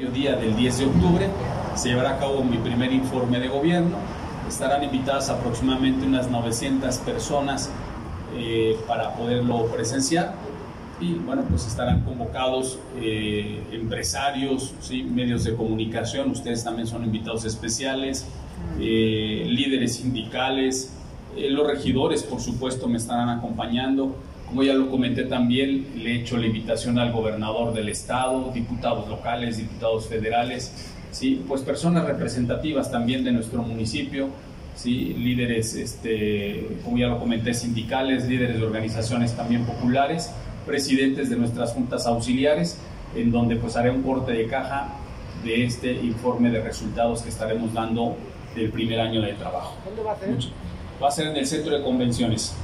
mediodía del 10 de octubre se llevará a cabo mi primer informe de gobierno. Estarán invitadas aproximadamente unas 900 personas eh, para poderlo presenciar y bueno, pues estarán convocados eh, empresarios, ¿sí? medios de comunicación, ustedes también son invitados especiales, eh, líderes sindicales, los regidores por supuesto me estarán acompañando, como ya lo comenté también, le he hecho la invitación al gobernador del estado, diputados locales, diputados federales, ¿sí? pues personas representativas también de nuestro municipio, ¿sí? líderes, este, como ya lo comenté, sindicales, líderes de organizaciones también populares, presidentes de nuestras juntas auxiliares, en donde pues haré un corte de caja de este informe de resultados que estaremos dando del primer año de trabajo. ¿Dónde va a ser? Va a ser en el centro de convenciones.